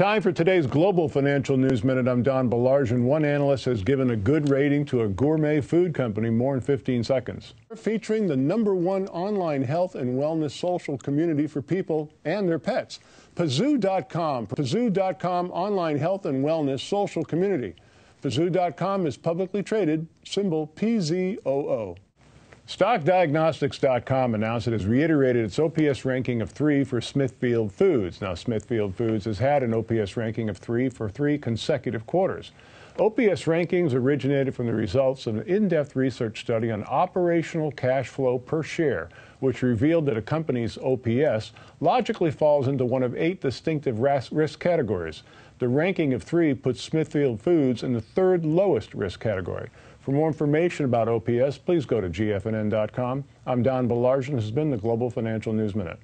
Time for today's Global Financial News Minute. I'm Don Baillargeon. One analyst has given a good rating to a gourmet food company more in 15 seconds. Featuring the number one online health and wellness social community for people and their pets. Pazoo.com. Pazoo.com online health and wellness social community. Pazoo.com is publicly traded, symbol PZOO. StockDiagnostics.com announced it has reiterated its OPS ranking of three for Smithfield Foods. Now, Smithfield Foods has had an OPS ranking of three for three consecutive quarters. OPS rankings originated from the results of an in depth research study on operational cash flow per share, which revealed that a company's OPS logically falls into one of eight distinctive risk categories. The ranking of three puts Smithfield Foods in the third lowest risk category. For more information about OPS, please go to gfnn.com. I'm Don Baillargeon. This has been the Global Financial News Minute.